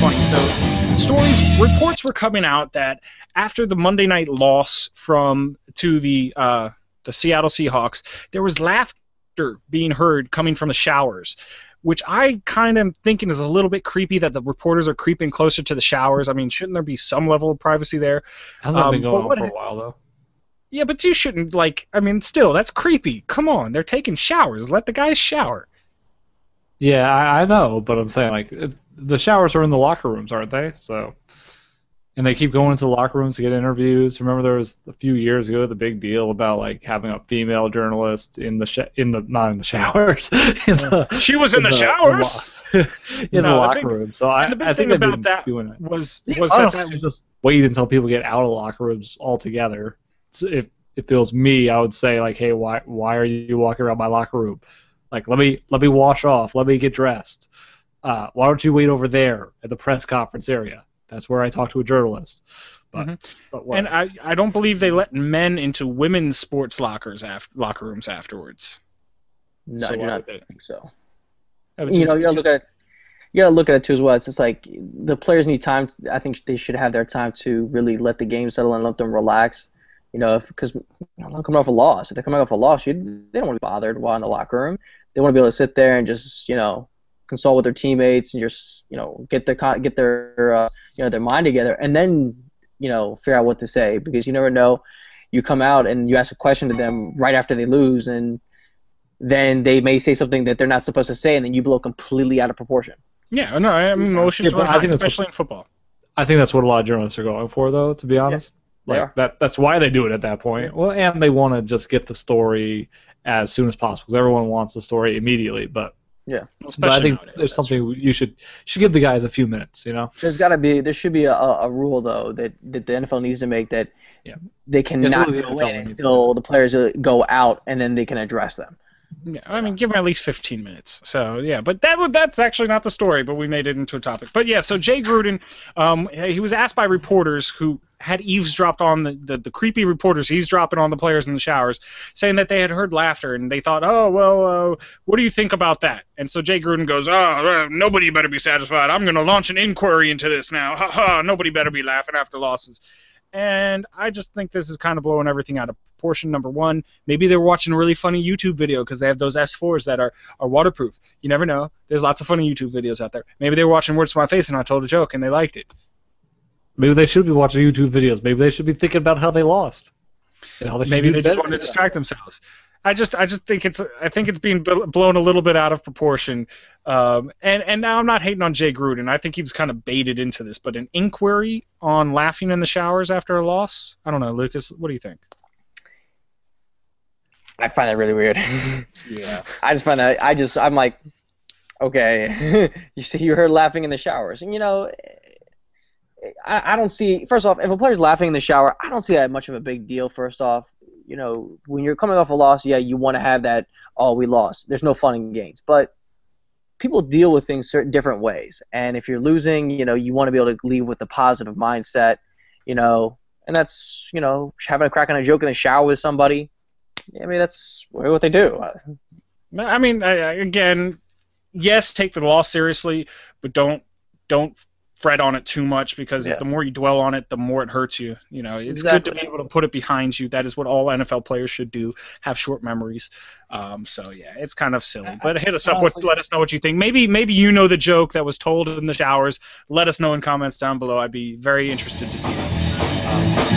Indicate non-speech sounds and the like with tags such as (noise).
funny. So, stories, reports were coming out that after the Monday night loss from to the uh, the Seattle Seahawks, there was laughter being heard coming from the showers, which I kind of thinking is a little bit creepy that the reporters are creeping closer to the showers. I mean, shouldn't there be some level of privacy there? Hasn't that Um, been going on for a while though? Yeah, but you shouldn't like. I mean, still, that's creepy. Come on, they're taking showers. Let the guys shower. Yeah, I, I know, but I'm saying like it, the showers are in the locker rooms, aren't they? So, and they keep going into the locker rooms to get interviews. Remember, there was a few years ago the big deal about like having a female journalist in the sh- in the not in the (laughs) showers. in the, She was in the showers. (laughs) in the No, the locker big- room. So I, the big I think thing about that doing it. Was Was was Honestly, that, that just wait until people get out of locker rooms altogether. So if if it was me, I would say like, hey, why why are you walking around my locker room? Like, let me let me wash off, let me get dressed. Uh, why don't you wait over there at the press conference area? That's where I talk to a journalist. But Mhm. but what? And I, I don't believe they let men into women's sports lockers after locker rooms afterwards. No, So I do not they- think so. Uh, you know, you gotta look at it. You gotta look at it too as well. It's just like the players need time. I think they should have their time to really let the game settle and let them relax. You know, because you know, they're coming off a loss. If they're coming off a loss, you, they don't want to be bothered while in the locker room. They want to be able to sit there and just you know consult with their teammates and just you know get their get their uh, you know their mind together and then you know figure out what to say because you never know. You come out and you ask a question to them right after they lose and then they may say something that they're not supposed to say, and then you blow completely out of proportion. yeah, no, I mean, emotions Yeah, but run I high, think that's what- especially in football. I think that's what a lot of journalists are going for, though. To be honest, they like are. that that's why they do it at that point. Well, and they want to just get the story as soon as possible because everyone wants the story immediately. But Especially but I think nowadays, there's that's something you should should give the guys a few minutes. You know. There's got to be, there should be a, a a rule though that, that the NFL needs to make that Yeah. they cannot the go NFL in until the players uh, go out, and then they can address them. Yeah, I mean, give him at least 15 minutes. So yeah, but that would that's actually not the story, but we made it into a topic. But yeah, so Jay Gruden, um, he was asked by reporters who had eavesdropped on the, the, the creepy reporters eavesdropping on the players in the showers, saying that they had heard laughter and they thought, oh well, uh, what do you think about that? And so Jay Gruden goes, oh, nobody better be satisfied. I'm going to launch an inquiry into this now. Ha ha! Nobody better be laughing after losses. And I just think this is kind of blowing everything out of proportion. Number one, maybe they were watching a really funny YouTube video because they have those S4s that are, are waterproof. You never know. There's lots of funny YouTube videos out there. Maybe they were watching Words to My Face and I told a joke and they liked it. Maybe they should be watching YouTube videos. Maybe they should be thinking about how they lost. And how they should Maybe they just want to distract themselves. I just, I just think it's, I think it's being blown a little bit out of proportion. Um, and and now I'm not hating on Jay Gruden. I think he was kind of baited into this. But an inquiry on laughing in the showers after a loss, I don't know, Lucas. What do you think? I find that really weird. (laughs) Yeah. I just find that I just I'm like, okay, (laughs) you see you heard laughing in the showers, and you know, I, I don't see. First off, if a player's laughing in the shower, I don't see that much of a big deal. First off, you know, when you're coming off a loss, yeah, you want to have that. Oh, we lost. There's no fun in games, but people deal with things certain different ways. And if you're losing, you know, you want to be able to leave with a positive mindset, you know, and that's you know having a crack on a joke in the shower with somebody. I mean, that's what they do. I mean, I- again, yes, take the loss seriously, but don't don't fret on it too much because Yeah. the more you dwell on it, the more it hurts you. You know, it's good to be able to put it behind you. That is what all NFL players should do. Have short memories. Um, so yeah, it's kind of silly. But hit us up with, let us know what you think. Maybe maybe you know the joke that was told in the showers. Let us know in comments down below. I'd be very interested to see. That. Um,